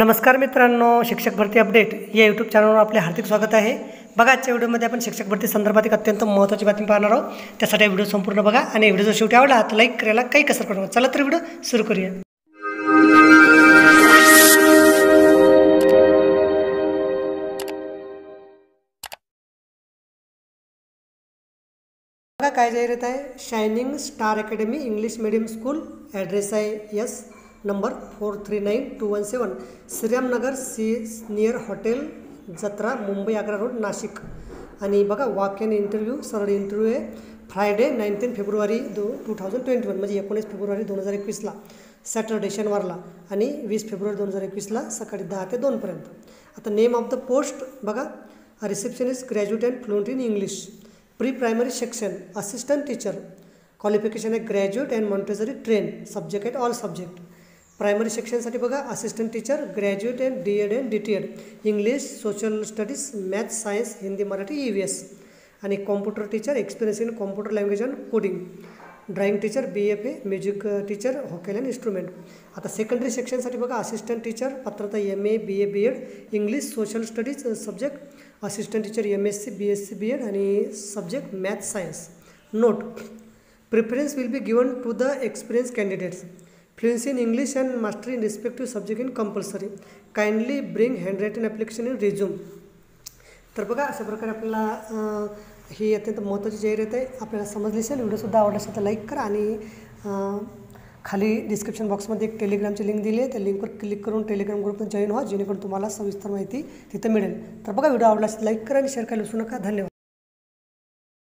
नमस्कार मित्रांनो शिक्षक भरती अपडेट. या यूट्यूब चॅनलवर आपले हार्दिक स्वागत आहे. बघा आजच्या व्हिडिओमध्ये आपण शिक्षक भरती संदर्भात एक अत्यंत महत्त्वाची बातमी पाहणार आहोत. त्यासाठी व्हिडिओ संपूर्ण बघा आणि व्हिडिओ जर शेवटी आवडला तर लाईक करायला काही कसर करू चला तर व्हिडिओ सुरू करूया. बघा काय जाहिरात आहे? Shining star academy English medium school address आहे yes number four three nine two one seven Shriramnagar C near hotel Jatra Mumbai Agra road Nashik. आणि बघा वॉक ॲन इंटरव्ह्यू सरळ इंटरव्ह्यू आहे. फ्रायडे नाईन्टीन फेब्रुवारी दो two thousand twenty one म्हणजे एकोणीस February दोन हजार एकवीसला सॅटर्डे शनिवारला आणि वीस फेब्रुवारी दोन हजार एकवीसला सकाळी दहा ते दोनपर्यंत आता नेम ऑफ द पोस्ट बघा. Receptionist graduate and fluent in English pre primary section assistant teacher qualification आहे graduate and Montessori train subject at all subject primary सेक्शनसाठी बघा assistant teacher graduate and D Ed and D T Ed English social studies maths science Hindi Marathi E V S आणि computer teacher experience in computer language and coding drawing teacher B F A music teacher हॉकेल and instrument आता secondary सेक्शनसाठी बघा assistant teacher पात्रता M A B A B Ed English social studies subject assistant teacher M S C B S C B Ed आणि subject maths science note preference will be given to the experience candidates fluency in English and mastery in respective subject in compulsory kindly bring handwriting application in resume तर बघा अशा प्रकारे आपल्याला ही अत्यंत महत्त्वाची जाहिरात आहे आपल्याला समजली असेल. व्हिडिओसुद्धा आवडला असेल तर लाईक करा आणि खाली डिस्क्रिप्शन बॉक्समध्ये एक टेलिग्रामची लिंक दिली आहे. त्या लिंकवर क्लिक करून टेलिग्राम ग्रुपमध्ये जॉईन व्हा जेणेकरून तुम्हाला सविस्तर माहिती तिथं मिळेल. तर बघा व्हिडिओ आवडला असेल लाईक करा आणि शेअर करायला विसरू नका. धन्यवाद.